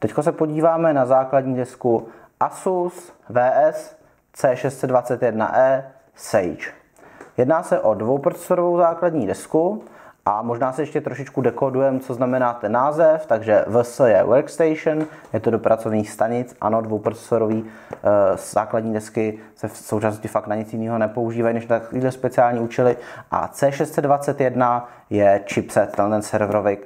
Teď se podíváme na základní disku Asus VS C621E Sage. Jedná se o dvouprocesorovou základní desku a možná se ještě trošičku dekodujeme, co znamená ten název, takže VS je Workstation, je to do pracovních stanic, ano, dvouprocesorový e, základní desky se v současnosti fakt na nic jiného nepoužívají, než na takovýhle speciální účely. A C621 je chipset, ten serverový,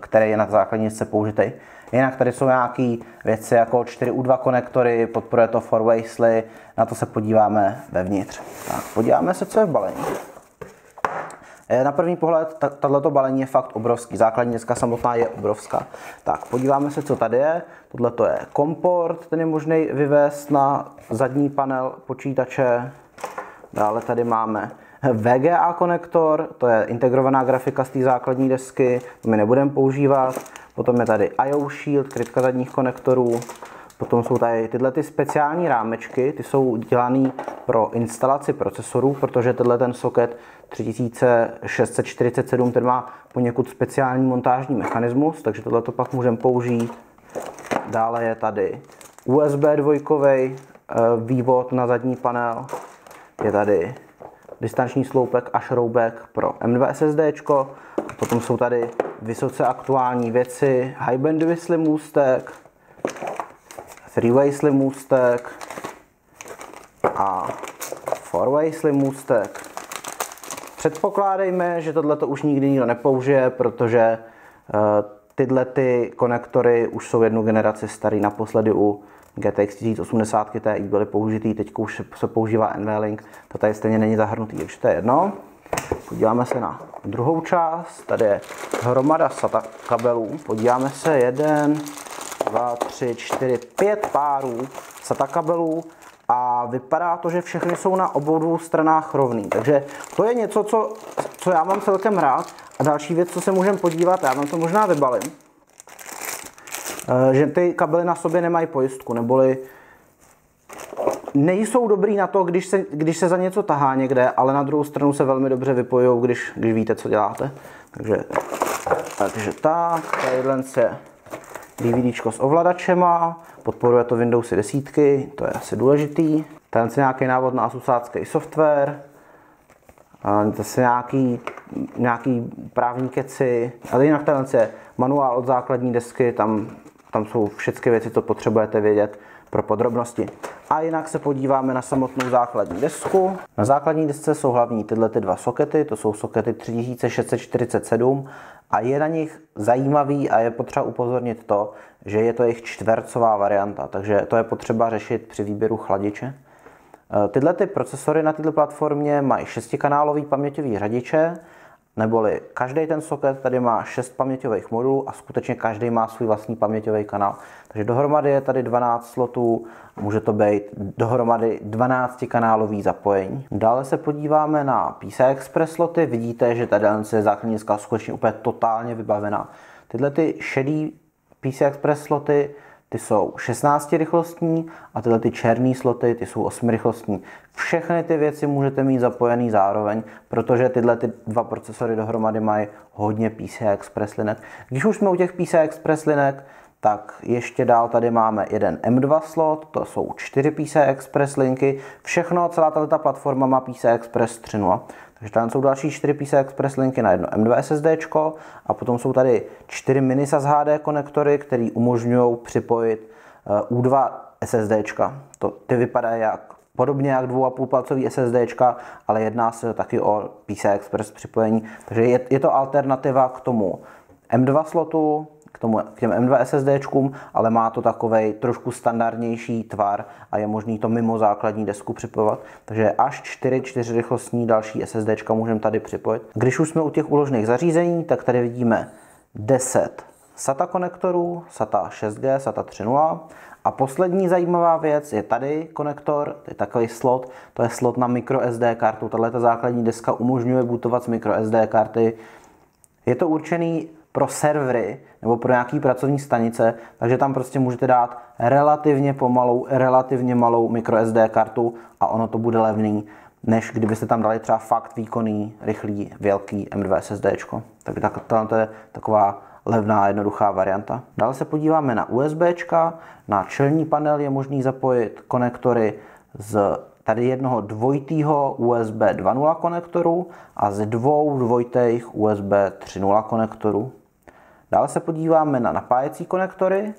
který je na základní desce použitý. Jinak tady jsou nějaké věci jako 4U2 konektory, podporuje to 4 na to se podíváme vevnitř. Tak, podíváme se, co je v balení. Eh, na první pohled tato balení je fakt obrovský. Základní dneska samotná je obrovská. Tak, podíváme se, co tady je. Tohle to je komport, ten je možný vyvést na zadní panel počítače. Dále tady máme VGA konektor, to je integrovaná grafika z té základní desky, to my nebudeme používat. Potom je tady IO Shield, krytka zadních konektorů. Potom jsou tady tyhle ty speciální rámečky, ty jsou dělané pro instalaci procesorů, protože tenhle ten socket 3647 ten má poněkud speciální montážní mechanismus, takže tohle to pak můžeme použít. Dále je tady USB dvojkový eh, vývod na zadní panel. Je tady distanční sloupek a šroubek pro M2 SSD. Potom jsou tady vysoce aktuální věci, high bandwidth slim můstek, three-way slim můstek a four-way slim můstek. Předpokládejme, že tohle už nikdy nikdo nepoužije, protože uh, tyhle ty konektory už jsou jednu generaci starý. Naposledy u GTX 1080 Ti byly použitý, teď už se používá NVLink, to tady stejně není zahrnutý, takže to je jedno. Podíváme se na druhou část, tady je hromada SATA kabelů, podíváme se, jeden, dva, tři, čtyři, pět párů SATA kabelů a vypadá to, že všechny jsou na obou dvou stranách rovný. Takže to je něco, co, co já mám celkem rád. A další věc, co se můžeme podívat, já vám to možná vybalím, eh, že ty kabely na sobě nemají pojistku, neboli nejsou dobrý na to, když se, když se za něco tahá někde, ale na druhou stranu se velmi dobře vypojují, když, když víte, co děláte. Takže, takže tak, tadyhle je DVD s ovladačema, podporuje to Windowsy desítky, to je asi důležitý. Tady je nějaký návod na asusácký software, zase nějaký, nějaký právní keci, ale jinak tady je manuál od základní desky, tam, tam jsou všechny věci, co potřebujete vědět pro podrobnosti. A jinak se podíváme na samotnou základní desku. Na základní desce jsou hlavní tyhle ty dva sokety, to jsou sokety 3647 a je na nich zajímavý a je potřeba upozornit to, že je to jejich čtvercová varianta, takže to je potřeba řešit při výběru chladiče. E, tyhle ty procesory na této platformě mají šestikanálový paměťový řadiče, neboli každý ten soket tady má 6 paměťových modulů a skutečně každý má svůj vlastní paměťový kanál. Takže dohromady je tady 12 slotů, může to být dohromady 12 kanálový zapojení. Dále se podíváme na PCI Express sloty, vidíte, že tady je základní skutečně úplně totálně vybavená. Tyhle ty šedý PCI Express sloty ty jsou 16 rychlostní a tyhle ty černé sloty, ty jsou 8 rychlostní. Všechny ty věci můžete mít zapojený zároveň, protože tyhle ty dva procesory dohromady mají hodně PCI Express linek. Když už jsme u těch PCI Express linek, tak ještě dál tady máme jeden M2 slot, to jsou 4 PCI Express linky. Všechno, celá tato platforma má PCI Express 3.0. Takže tam jsou další 4 PCI Express linky na jedno M2 SSD a potom jsou tady 4 mini SAS HD konektory, které umožňují připojit eh, U2 SSD. To, ty vypadají jak podobně jak 2,5 palcový SSD, ale jedná se taky o PCI Express připojení. Takže je, je to alternativa k tomu M2 slotu, k, tomu, k těm M2 SSDčkům, ale má to takový trošku standardnější tvar a je možný to mimo základní desku připojovat. Takže až 4 4 rychlostní další SSDčka můžeme tady připojit. Když už jsme u těch úložných zařízení, tak tady vidíme 10 SATA konektorů, SATA 6G, SATA 3.0 a poslední zajímavá věc je tady konektor, to je takový slot, to je slot na microSD kartu. Tahle základní deska umožňuje bootovat z microSD karty. Je to určený pro servery nebo pro nějaký pracovní stanice, takže tam prostě můžete dát relativně pomalou, relativně malou microSD kartu a ono to bude levný, než kdybyste tam dali třeba fakt výkonný, rychlý, velký M2 SSD. Takže tak, to je taková levná jednoduchá varianta. Dále se podíváme na USB. Na čelní panel je možný zapojit konektory z tady jednoho dvojitého USB 2.0 konektoru a z dvou dvojitých USB 3.0 konektorů. Dále se podíváme na napájecí konektory.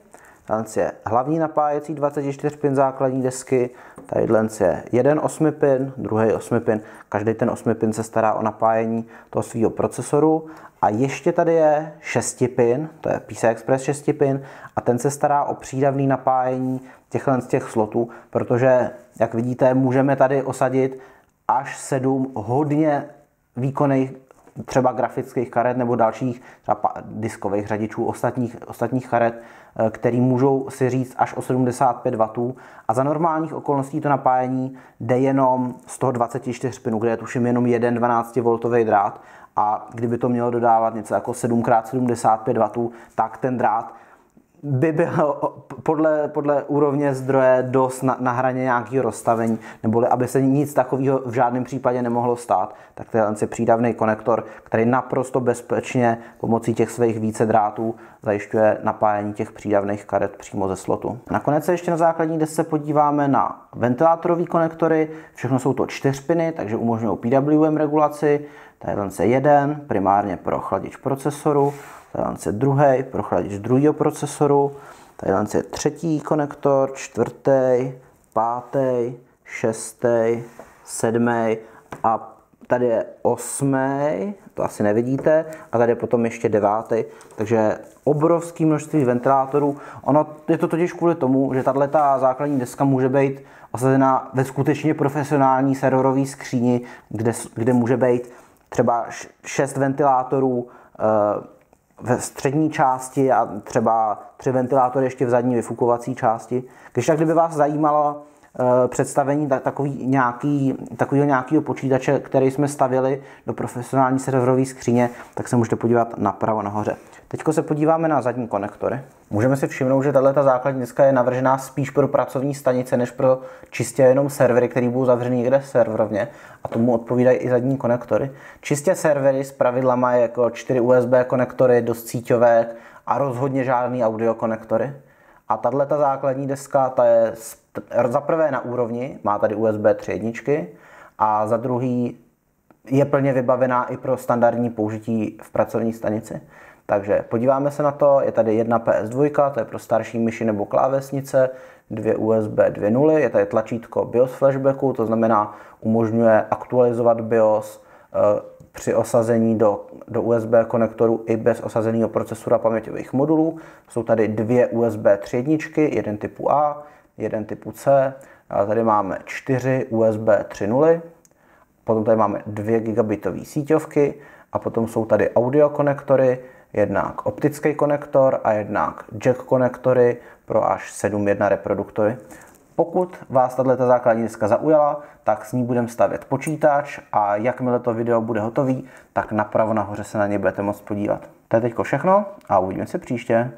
Tady je hlavní napájecí 24 pin základní desky, tady je jeden 8 pin, druhý 8 pin, každý ten 8 pin se stará o napájení toho svého procesoru. A ještě tady je 6 pin, to je PCI Express 6 pin a ten se stará o přídavný napájení těchhle z těch slotů, protože jak vidíte, můžeme tady osadit až 7 hodně výkonných třeba grafických karet nebo dalších třeba diskových řadičů, ostatních, ostatních karet, eh, který můžou si říct až o 75 W. A za normálních okolností to napájení jde jenom z toho 24 pinů, kde je tuším jenom jeden 12V drát. A kdyby to mělo dodávat něco jako 7x75 W, tak ten drát by byl podle, podle úrovně zdroje dost na, na hraně nějakého rozstavení, neboli aby se nic takového v žádném případě nemohlo stát, tak to je přídavný konektor, který naprosto bezpečně pomocí těch svých více drátů zajišťuje napájení těch přídavných karet přímo ze slotu. Nakonec se ještě na základní desce podíváme na ventilátorové konektory. Všechno jsou to čtyřpiny, takže umožňují PWM regulaci. Tady je jeden, primárně pro chladič procesoru Tady je druhý pro chladič druhého procesoru, tady je třetí konektor, čtvrtý, pátý, šestý, sedmý a tady je osmý, to asi nevidíte, a tady je potom ještě devátý, takže obrovské množství ventilátorů. Ono je to totiž kvůli tomu, že tahle základní deska může být osazena ve skutečně profesionální serverové skříni, kde, kde může být třeba šest ventilátorů, eh, ve střední části a třeba tři ventilátory ještě v zadní vyfukovací části. Když tak, kdyby vás zajímalo představení takový nějaký, takového nějakého počítače, který jsme stavili do profesionální serverové skříně, tak se můžete podívat napravo nahoře. Teď se podíváme na zadní konektory. Můžeme si všimnout, že tato základní diska je navržená spíš pro pracovní stanice, než pro čistě jenom servery, které budou zavřeny někde serverovně a tomu odpovídají i zadní konektory. Čistě servery s pravidla mají jako 4 USB konektory do síťovek a rozhodně žádný audio konektory. A tato základní deska ta je za prvé na úrovni, má tady USB 3.1 a za druhý je plně vybavená i pro standardní použití v pracovní stanici. Takže podíváme se na to, je tady jedna PS2, to je pro starší myši nebo klávesnice, dvě USB 2.0, je tady tlačítko BIOS flashbacku, to znamená umožňuje aktualizovat BIOS eh, při osazení do, do USB konektoru i bez osazeného procesoru a paměťových modulů. Jsou tady dvě USB 3.1, jeden typu A, jeden typu C, a tady máme čtyři USB 3.0, potom tady máme 2 gigabitové síťovky a potom jsou tady audio konektory, jednak optický konektor a jednak jack konektory pro až 7.1 reproduktory. Pokud vás tato základní diska zaujala, tak s ní budeme stavět počítač a jakmile to video bude hotový, tak napravo nahoře se na ně budete moct podívat. To je teď všechno a uvidíme se příště.